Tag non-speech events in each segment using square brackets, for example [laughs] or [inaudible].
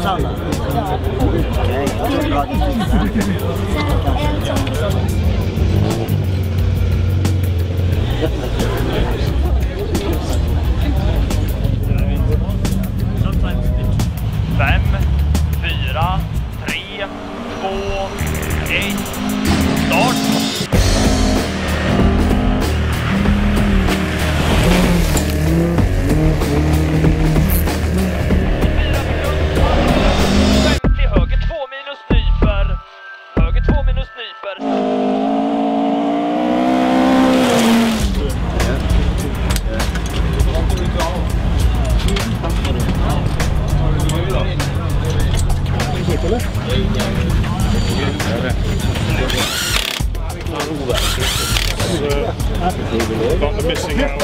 Fem, fyra, tre, två, ett, start! Got the missing out.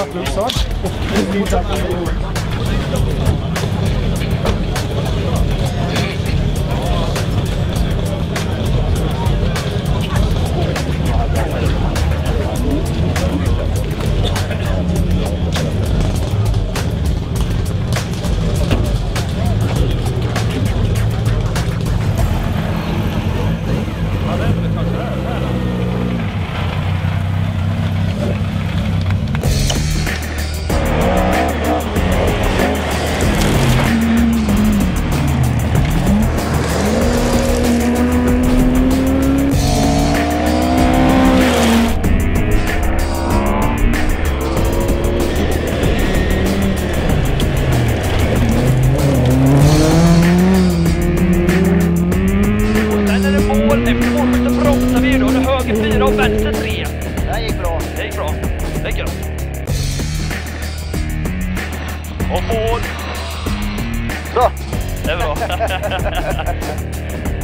Och vänster tre. Det här gick bra. Det gick bra. Det gick gött. Och mål. Så. Det är bra. [laughs]